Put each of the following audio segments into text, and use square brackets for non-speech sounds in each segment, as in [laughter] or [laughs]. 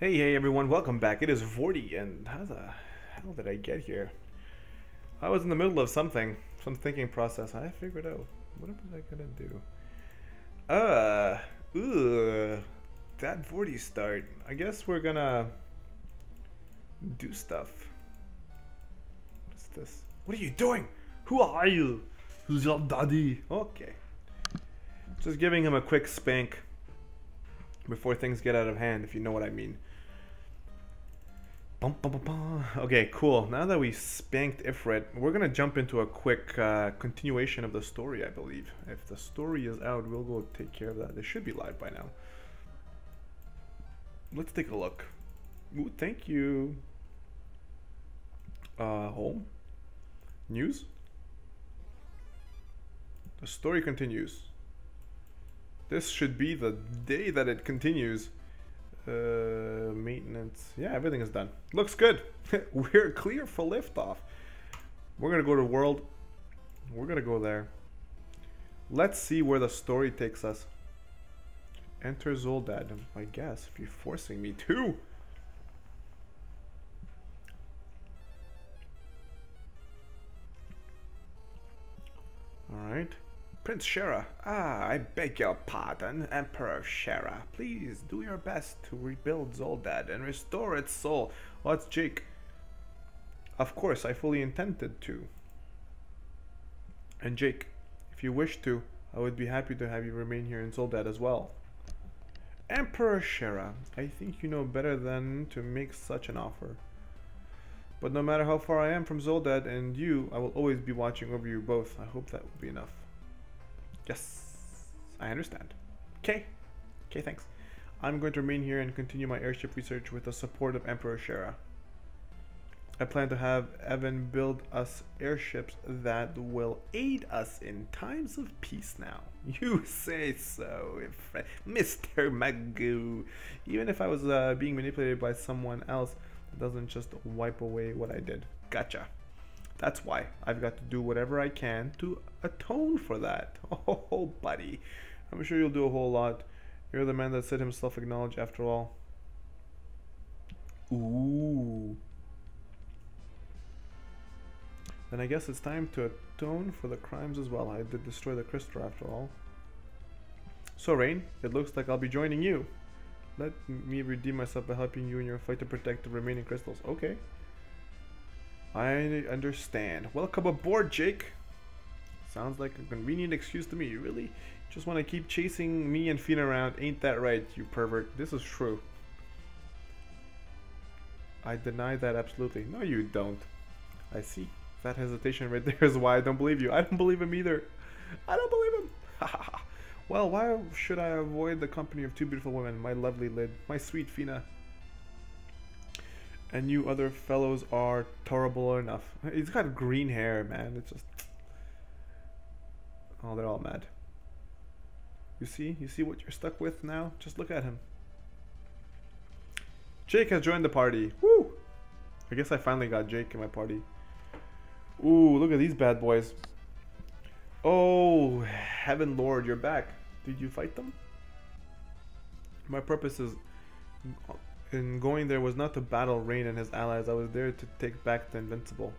Hey, hey everyone, welcome back. It is Vortie, and how the hell did I get here? I was in the middle of something, some thinking process. I figured out. What was I gonna do? Uh, ugh, that Vortie start. I guess we're gonna do stuff. What's this? What are you doing? Who are you? Who's your daddy? Okay. Just giving him a quick spank before things get out of hand, if you know what I mean. Bum, bum, bum, okay, cool. Now that we spanked Ifrit, we're gonna jump into a quick uh, continuation of the story, I believe. If the story is out, we'll go take care of that. It should be live by now. Let's take a look. Ooh, thank you. Uh, home? News? The story continues. This should be the day that it continues. Uh, maintenance. Yeah, everything is done. Looks good. [laughs] We're clear for liftoff. We're gonna go to world. We're gonna go there. Let's see where the story takes us. Enter Zoldaad. I guess if you're forcing me to. Alright. Prince Shera. Ah, I beg your pardon, Emperor Shera. Please do your best to rebuild Zoldaad and restore its soul. What's Jake? Of course, I fully intended to. And Jake, if you wish to, I would be happy to have you remain here in Zoldaad as well. Emperor Shera, I think you know better than to make such an offer. But no matter how far I am from Zoldaad and you, I will always be watching over you both. I hope that will be enough. Yes, I understand. Okay. Okay, thanks. I'm going to remain here and continue my airship research with the support of Emperor Shera. I plan to have Evan build us airships that will aid us in times of peace now. [laughs] You say so, Mr. Magoo. Even if I was uh, being manipulated by someone else, it doesn't just wipe away what I did. Gotcha. That's why I've got to do whatever I can to atone for that. [laughs] Oh, buddy. I'm sure you'll do a whole lot. You're the man that said himself acknowledge after all. Ooh. Then I guess it's time to atone for the crimes as well. I did destroy the crystal after all. So, Rain, it looks like I'll be joining you. Let me redeem myself by helping you in your fight to protect the remaining crystals. Okay. I understand. Welcome aboard, Jake. Sounds like a convenient excuse to me. You really just want to keep chasing me and Fina around. Ain't that right, you pervert? This is true. I deny that absolutely. No, you don't. I see. That hesitation right [laughs] there is why I don't believe you. I don't believe him either. I don't believe him. well, why should I avoid the company of two beautiful women? My lovely Lid. My sweet Fina and you other fellows are terrible enough. He's got green hair, man. It's just oh, they're all mad. You see, you see what you're stuck with now. Just look at him. Jake has joined the party. Woo! I guess I finally got Jake in my party. Ooh, look at these bad boys. Oh, heaven lord, you're back. Did you fight them? My purpose is in going there was not to battle Rain and his allies. I was there to take back the Invincible.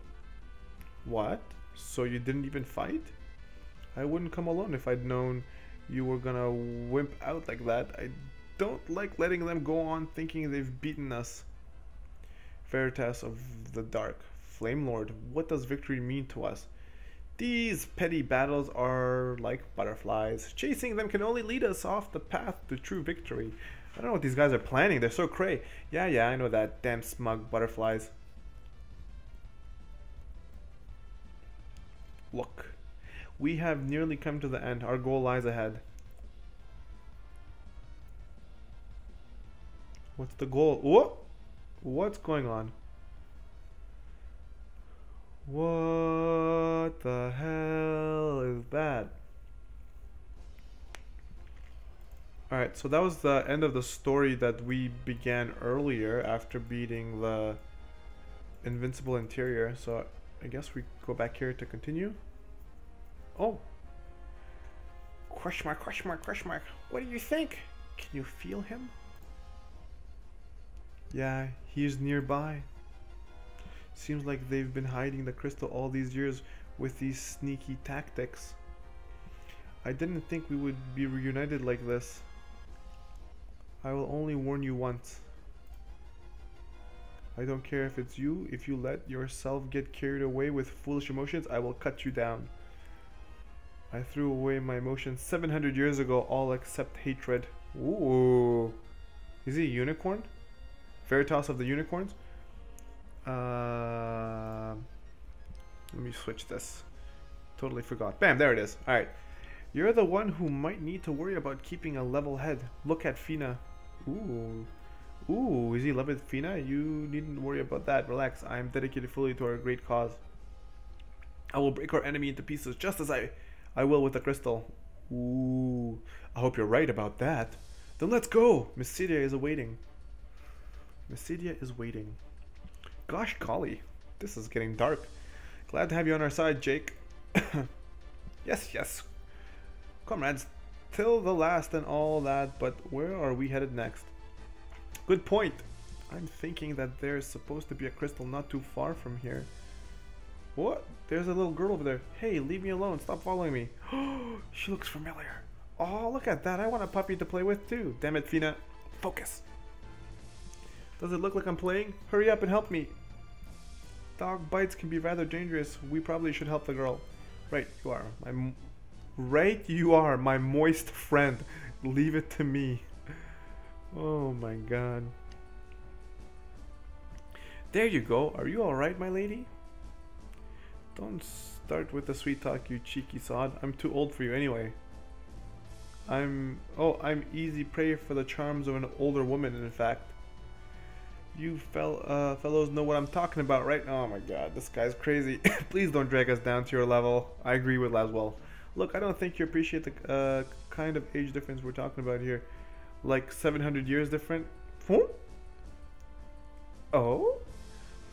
What? So you didn't even fight? I wouldn't come alone if I'd known you were gonna wimp out like that. I don't like letting them go on thinking they've beaten us. Veritas of the Dark. Flame Lord, what does victory mean to us? These petty battles are like butterflies. Chasing them can only lead us off the path to true victory. I don't know what these guys are planning. They're so cray. Yeah, yeah, I know that. Damn smug butterflies. Look. We have nearly come to the end. Our goal lies ahead. What's the goal? What? What's going on? What the hell is that? Alright, so that was the end of the story that we began earlier after beating the Invincible Interior. So I guess we go back here to continue. Oh. Question mark, question mark, question mark. What do you think? Can you feel him? Yeah, he's nearby. Seems like they've been hiding the crystal all these years with these sneaky tactics. I didn't think we would be reunited like this. I will only warn you once. I don't care if it's you. If you let yourself get carried away with foolish emotions, I will cut you down. I threw away my emotions 700 years ago, all except hatred. Ooh. Is he a unicorn? Veritas of the unicorns? Uh, let me switch this. Totally forgot. Bam, there it is. Alright. You're the one who might need to worry about keeping a level head. Look at Fina. Ooh. Ooh, is he in love with Fina? You needn't worry about that. Relax. I am dedicated fully to our great cause. I will break our enemy into pieces just as I, I will with the crystal. Ooh. I hope you're right about that. Then let's go. Mysidia is awaiting. Mysidia is waiting. Gosh golly. This is getting dark. Glad to have you on our side, Jake. [coughs] yes, yes. Comrades, till the last and all that, but where are we headed next? Good point. I'm thinking that there's supposed to be a crystal not too far from here. What? There's a little girl over there. Hey, leave me alone. Stop following me. [gasps] she looks familiar. Oh, look at that. I want a puppy to play with too. Damn it, Fina. Focus. Does it look like I'm playing? Hurry up and help me. Dog bites can be rather dangerous. We probably should help the girl. Right, you are. My right, you are my moist friend. Leave it to me. Oh my god. There you go. Are you alright, my lady? Don't start with the sweet talk, you cheeky sod. I'm too old for you anyway. I'm... Oh, I'm easy prey for the charms of an older woman, in fact. You fel uh, fellows know what I'm talking about, right? Oh my god, this guy's crazy. [laughs] Please don't drag us down to your level. I agree with Laswell. Look, I don't think you appreciate the uh, kind of age difference we're talking about here like 700 years different. Oh?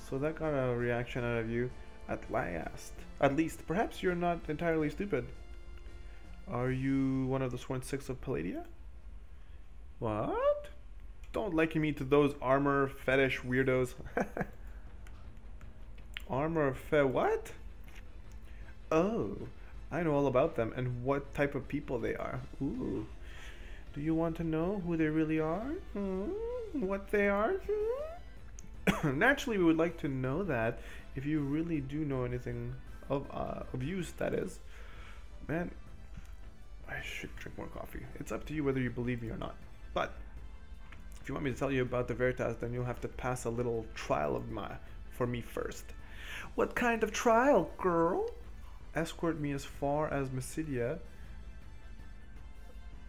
So that got a reaction out of you at last. At least, perhaps you're not entirely stupid. Are you one of the sworn six of Palladia? What? Don't liken me to those armor fetish weirdos. [laughs] armor fe what? Oh, I know all about them and what type of people they are. Ooh. Do you want to know who they really are? Hmm? What they are? Hmm? [coughs] Naturally, we would like to know that if you really do know anything of, uh, of use, that is. Man, I should drink more coffee. It's up to you whether you believe me or not. But if you want me to tell you about the Veritas, then you'll have to pass a little trial of my for me first. What kind of trial, girl? Escort me as far as Mysidia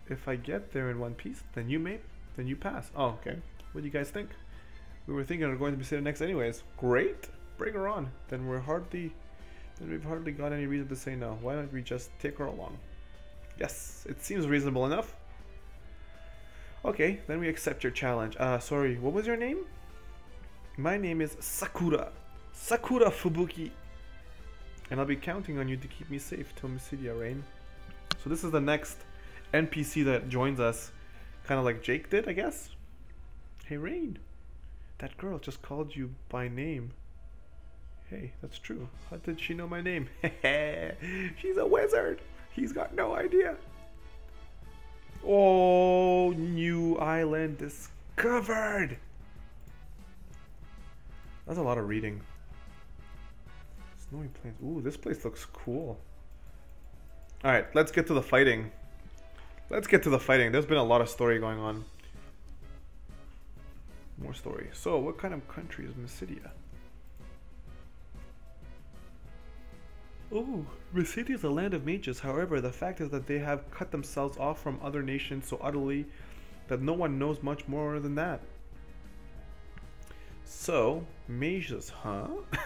if I get there in one piece, then you may, then you pass. Oh, okay. What do you guys think? We were thinking of going to Mysidia next anyways. Great. Bring her on. Then we're hardly, then we've hardly got any reason to say no. Why don't we just take her along? Yes, it seems reasonable enough. Okay, then we accept your challenge. Uh, sorry, what was your name? My name is Sakura. Sakura Fubuki. And I'll be counting on you to keep me safe till Mysidia Rain. So this is the next NPC that joins us, kind of like Jake did, I guess. Hey, Rain, that girl just called you by name. Hey, that's true. How did she know my name? [laughs] She's a wizard. He's got no idea. Oh, new island discovered. That's a lot of reading. Snowy Plains. Ooh, this place looks cool. Alright, let's get to the fighting. Let's get to the fighting. There's been a lot of story going on. More story. So, what kind of country is Mysidia? Oh, Mysidia is a land of mages. However, the fact is that they have cut themselves off from other nations so utterly that no one knows much more than that. So, mages, huh? [laughs]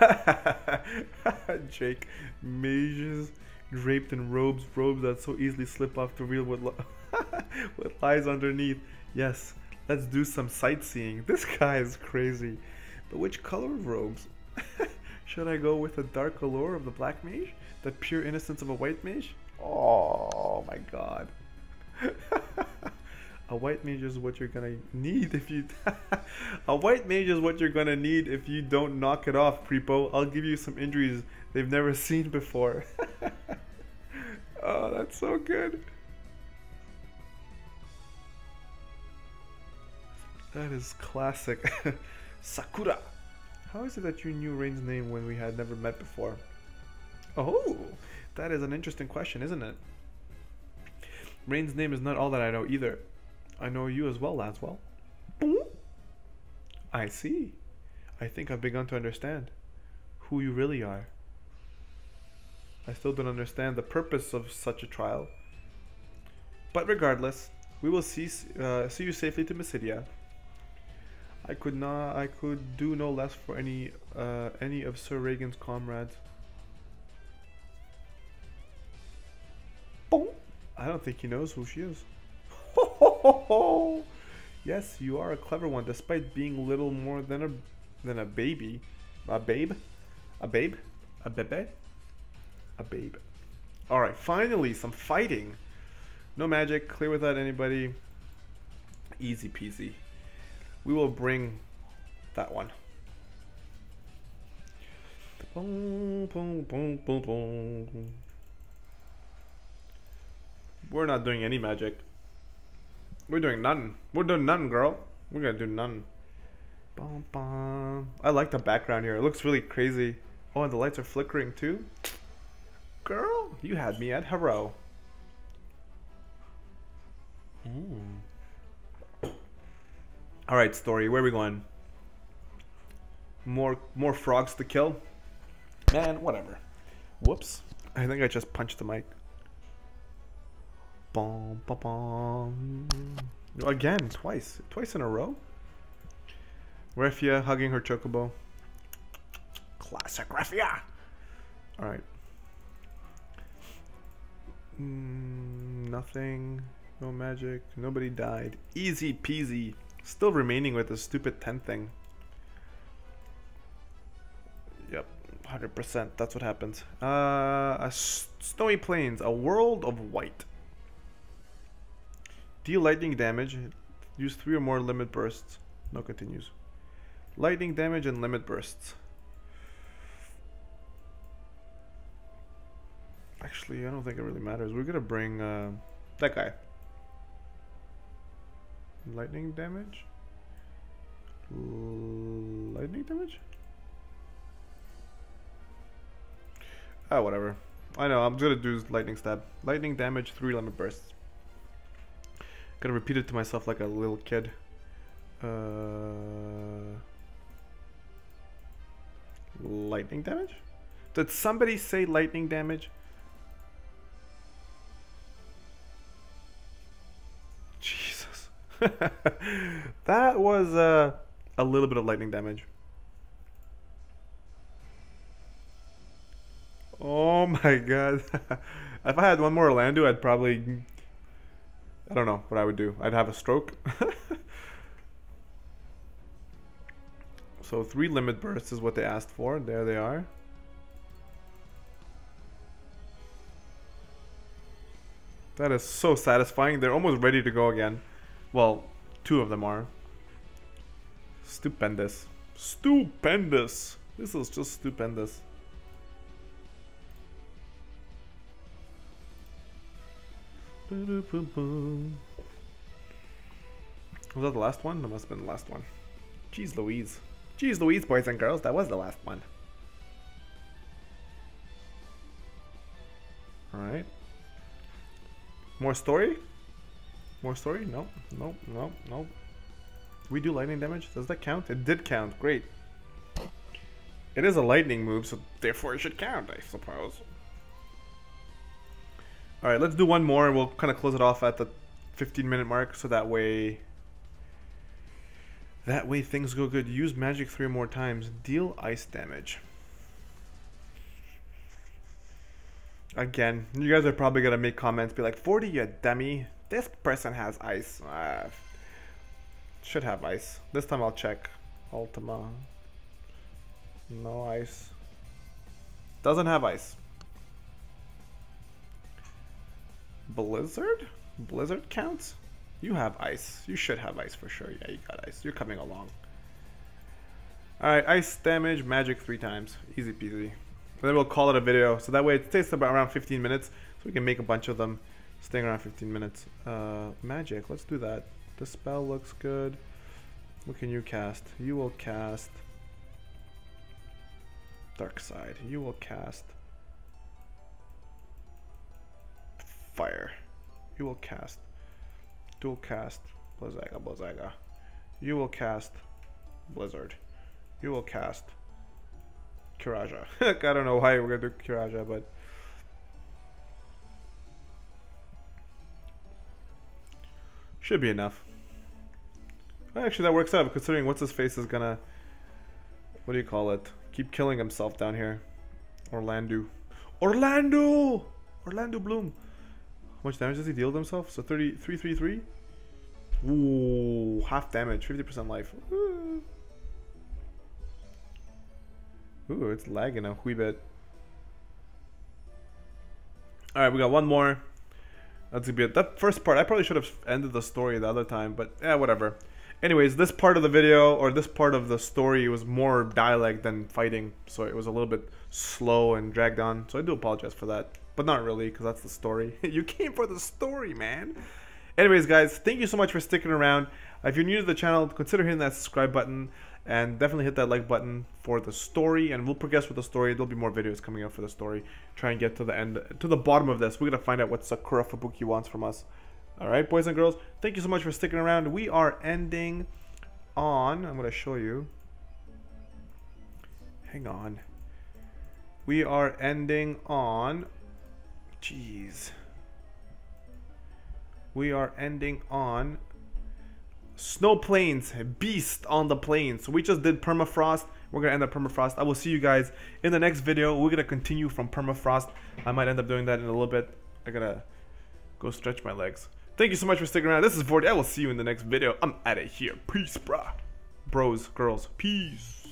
[laughs] Jake, mages draped in robes, robes that so easily slip off to reveal what, li [laughs] what lies underneath. Yes, let's do some sightseeing. This guy is crazy. But which color of robes? [laughs] Should I go with the dark allure of the black mage? The pure innocence of a white mage? Oh my god. A white mage is what you're gonna need if you. [laughs] a white mage is what you're gonna need if you don't knock it off, Creepo. I'll give you some injuries they've never seen before. [laughs] oh, that's so good. That is classic. [laughs] Sakura. How is it that you knew Rain's name when we had never met before? Oh, that is an interesting question, isn't it? Rain's name is not all that I know either. I know you as well, Laswell. I see. I think I've begun to understand who you really are. I still don't understand the purpose of such a trial. But regardless, we will see, uh, see you safely to Mysidia. I could not. I could do no less for any uh, any of Sir Regan's comrades. Boom. I don't think he knows who she is. [laughs] yes, you are a clever one, despite being little more than a than a baby, a babe, a babe, a bebe, a babe. All right, finally some fighting. No magic, clear without anybody. Easy peasy we will bring that one. We're not doing any magic. We're doing none. We're doing none, girl. We're gonna do none. I like the background here. It looks really crazy. Oh, and the lights are flickering too. Girl, you had me at hello. Mm. All right, story. Where are we going? More more frogs to kill? Man, whatever. Whoops. I think I just punched the mic. Bom, bom, bom. Again, twice. Twice in a row. Refia hugging her chocobo. Classic Refia! Alright. Mm, nothing. No magic. Nobody died. Easy peasy. Still remaining with the stupid 10 thing. Yep, 100%. That's what happens. Uh, a snowy plains, a world of white. Deal lightning damage. Use three or more limit bursts. No continues. Lightning damage and limit bursts. Actually, I don't think it really matters. We're gonna bring uh, that guy. Lightning damage? Lightning damage? Ah, whatever. I know, I'm gonna do lightning stab. Lightning damage, three limit bursts. Gonna repeat it to myself like a little kid. Uh, lightning damage? Did somebody say lightning damage? Jesus. [laughs] that was uh, a little bit of lightning damage. Oh my [laughs] god. if I had one more Orlandeau, I'd probably... I don't know what I would do. I'd have a stroke. [laughs] so three limit bursts is what they asked for. There they are. That is so satisfying. They're almost ready to go again. Well, two of them are. Stupendous. Stupendous. This is just stupendous. Was that the last one? That must have been the last one. Jeez Louise. Jeez Louise, boys and girls, that was the last one. Alright. More story? More story? No, no, no, no. We do lightning damage? Does that count? It did count. Great. It is a lightning move, so therefore it should count, I suppose. Alright, let's do one more and we'll kind of close it off at the 15 minute mark so that way... That way things go good. Use magic three more times. Deal ice damage. Again, you guys are probably to make comments, be like, Vortie you dummy. This person has ice. Uh, should have ice. This time I'll check. Ultima. No ice. Doesn't have ice. Blizzard? Blizzard counts? You have ice. You should have ice for sure. Yeah, you got ice. You're coming along. Alright, ice damage, magic three times. Easy peasy. And then we'll call it a video. So that way it takes about around 15 minutes. So we can make a bunch of them staying around 15 minutes. Uh, magic, let's do that. The spell looks good. What can you cast? You will cast... Dark Side. You will cast... Fire. You will cast... Dual cast Blizzaga, Blizzaga. You will cast Blizzard. You will cast Curaja. [laughs] I don't know why we're gonna do Curaja, but should be enough. Actually, that works out considering what's his face is gonna what do you call it? Keep killing himself down here. Orlandeau. Orlandeau! Orlando Bloom. Much damage does he deal to himself? So 33, 3, 3? Ooh, half damage, 50% life. Ooh. Ooh, it's lagging a wee bit. Alright, we got one more. That's gonna be it. That first part, I probably should have ended the story the other time, but yeah, whatever. Anyways, this part of the video, or this part of the story, was more dialect than fighting, so it was a little bit slow and dragged on, so I do apologize for that. But not really, because that's the story. [laughs] you came for the story, man! Anyways, guys, thank you so much for sticking around. If you're new to the channel, consider hitting that subscribe button and definitely hit that like button for the story and we'll progress with the story. There'll be more videos coming up for the story. Try and get to the end to the bottom of this. We're gonna find out what sakura fubuki wants from us. All right boys and girls thank you so much for sticking around. We are ending on i'm gonna show you. Hang on. We are ending on jeez we are ending on Snow Plains, Beast on the Plains. So we just did Permafrost. We're going to end up Permafrost. I will see you guys in the next video. We're going to continue from Permafrost. I might end up doing that in a little bit. I got to go stretch my legs. Thank you so much for sticking around. This is Vortie. I will see you in the next video. I'm out of here. Peace, brah. Bros, girls. Peace.